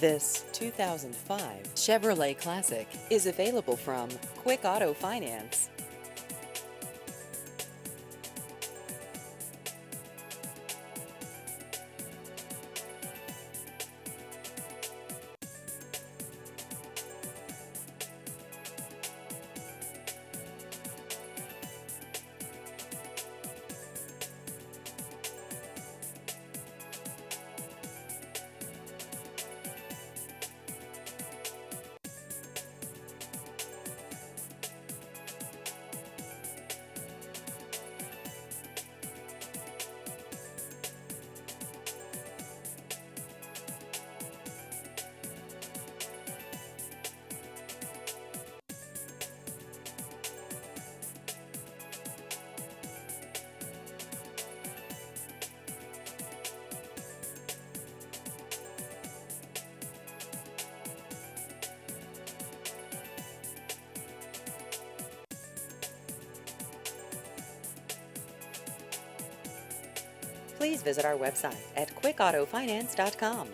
This 2005 Chevrolet Classic is available from Quick Auto Finance. Please visit our website at quickautofinance.com.